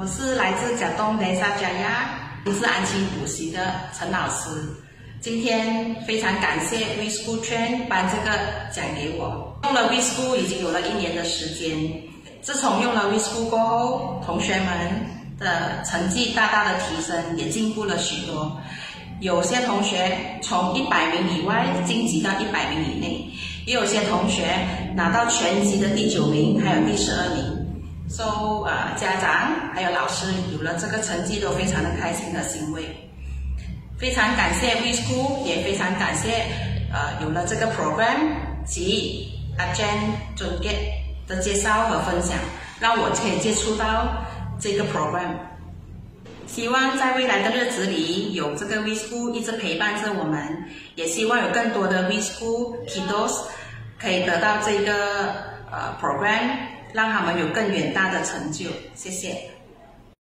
我是来自甲东雷沙加亚，我是安心补习的陈老师。今天非常感谢 We School Train 把这个奖给我。用了 We School 已经有了一年的时间，自从用了 We School 过后，同学们的成绩大大的提升，也进步了许多。有些同学从一百名以外晋级到一百名以内，也有些同学拿到全级的第九名，还有第十二名。So 啊，家长还有老师有了这个成绩都非常的开心和欣慰。非常感谢 We School，也非常感谢呃有了这个 program 及阿 Jan 准给的介绍和分享，让我可以接触到这个 program。希望在未来的日子里，有这个 We School 一直陪伴着我们，也希望有更多的 We School kiddos 可以得到这个呃 program，让他们有更远大的成就。谢谢。